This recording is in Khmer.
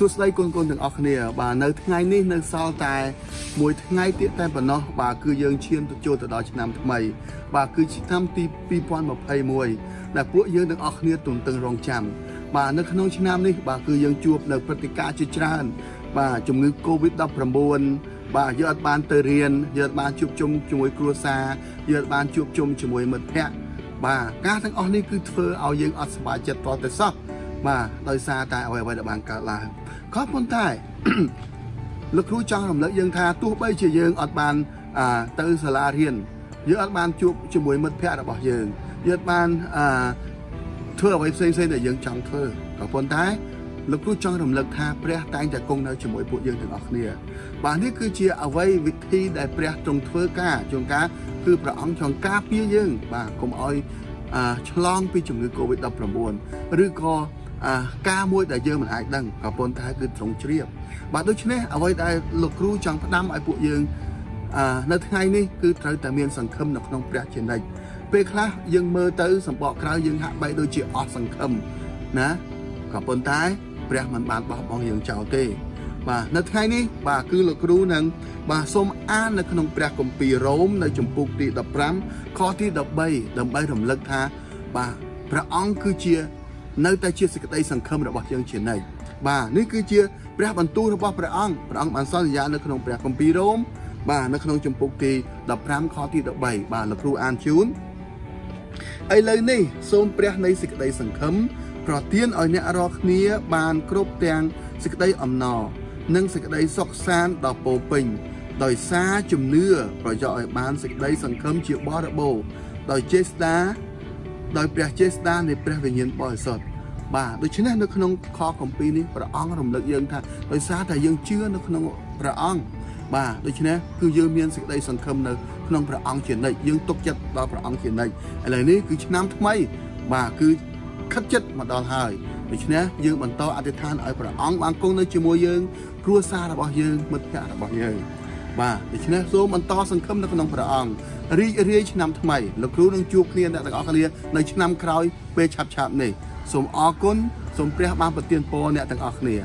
សួស្តីកូនកូនទាំងអស់គ្នា បាទនៅថ្ងៃនេះនៅសល់តែមួយថ្ងៃទៀតតែប៉ុណ្ណោះបាទគឺយើងឈានទៅចូលទៅដល់ឆ្នាំថ្មី បាទគឺឆ្នាំទី2021ដែលពួកយើងទាំងអស់គ្នាទន្ទឹងរង់ចាំបាទនៅក្នុងឆ្នាំនេះបាទគឺយើងជួបនៅព្រឹត្តិការណ៍ជាច្រើន បាទជំងឺ Covid-19 បាទយើងអត់បានទៅរៀនយើងអត់បានជួបជុំជាមួយគ្រួសារយើងអត់បានជួបជុំជាមួយមិត្តភ័ក្តិបាទការទាំងអស់នេះគឺធ្វើឲ្យយើងអត់សប្បាយចិត្តតទៅសោះបាទដោយសារតែអ្វីអ្វីដែលបានកើតឡើង ក៏ប៉ុន្តែលោកគ្រូចង់រំលឹកយើងថាទោះបីជាយើងអត់បានទៅសាលារៀនយើងអត់បានជួបជាមួយមិត្តភ័ក្តិរបស់យើងយើងអត់បានធ្វើអ្វីផ្សេងផ្សេងដែលយើងចង់ធ្វើក៏ប៉ុន្តែលោកគ្រូចង់រំលឹកថាព្រះតែងតែគង់នៅជាមួយពួកយើងទាំងអស់គ្នាបាទនេះគឺជាអ្វីវិធីដែលព្រះទ្រង់ធ្វើការជួនកាលគឺព្រះអង្គចង់ការពារយើងបាទកុំឲ្យឆ្លងពីជំងឺ Covid-19 ឬក៏ ការមួយដែលយើងមិនអាចដឹងក៏ប៉ុន្តែគឺត្រង់ជ្រាបបាទដូច្នេះអ្វីដែលលោកគ្រូចង់ផ្ដាំឲ្យពួកយើងនៅថ្ងៃនេះគឺត្រូវតែមានសង្ឃឹមនៅក្នុងព្រះជានិច្ចពេលខ្លះយើងមើលទៅសម្បកក្រៅយើងហាក់បីដូចជាអស់សង្ឃឹមណាក៏ប៉ុន្តែព្រះមិនបានបោះបង់យើងចោលទេ បាទនៅថ្ងៃនេះបាទគឺលោកគ្រូនឹងបាទសូមអាននៅក្នុងព្រះគម្ពីររ៉ូមនៅចំពុកទី15ខទី13ដើម្បីរំលឹកថាបាទព្រះអង្គគឺជា នៅតែជាសេចក្តីសង្ឃឹមរបស់យើងជានិច្ចបាទនេះគឺជាព្រះបន្ទូលរបស់ព្រះអង្គព្រះអង្គបានសន្យានៅក្នុងព្រះគម្ពីររ៉ូមបាទនៅក្នុងចំពុកទី15ខទី13បាទលោកគ្រូអានជូនឥឡូវនេះសូមព្រះនៃសេចក្តីសង្ឃឹមប្រទានឲ្យអ្នករាល់គ្នាបានគ្រប់ទាំងសេចក្តីអំណរនិងសេចក្តីសុខសាន្តដ៏ពោពេញដោយសារជំនឿប្រយោជន៍ឲ្យបានសេចក្តីសង្ឃឹមជាបរិបូរណ៍ដោយចេស្តា ដោយព្រះចេស្តានៃព្រះវិញ្ញាណបរិសុទ្ធបាទដូច្នេះនៅក្នុងខកំពីនេះព្រះអង្គរំលឹកយើងថាដោយសារតែយើងជឿនៅក្នុងព្រះអង្គបាទដូច្នេះគឺយើងមានសេចក្តីសង្ឃឹមនៅក្នុងព្រះអង្គជានិច្ចយើងទុកចិត្តដល់ព្រះអង្គជានិច្ចឥឡូវនេះគឺឆ្នាំថ្មី បាទគឺខិតចិត្តមកដល់ហើយដូច្នេះយើងបន្តអធិដ្ឋានឲ្យព្រះអង្គបានគង់នៅជាមួយយើង គ្រួសាររបស់យើងមិត្តភ័ក្តិរបស់យើង បាទដូច្នេះសូមបន្តសង្ឃឹមនៅក្នុងព្រះអង្គរីករាយឆ្នាំថ្មីលោកគ្រូនឹងជួបគ្នាអ្នកទាំងអស់គ្នានៅឆ្នាំក្រោយពេលឆាប់ៗនេះសូមអរគុណសូមព្រះបានប្រទានពរអ្នកទាំងអស់គ្នា